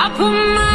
I put my